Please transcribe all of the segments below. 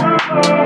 Thank you.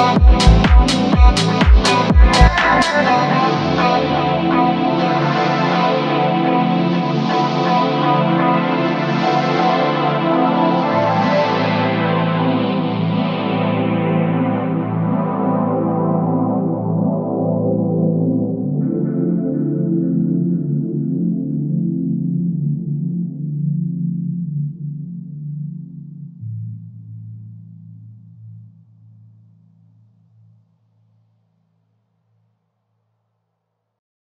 Thank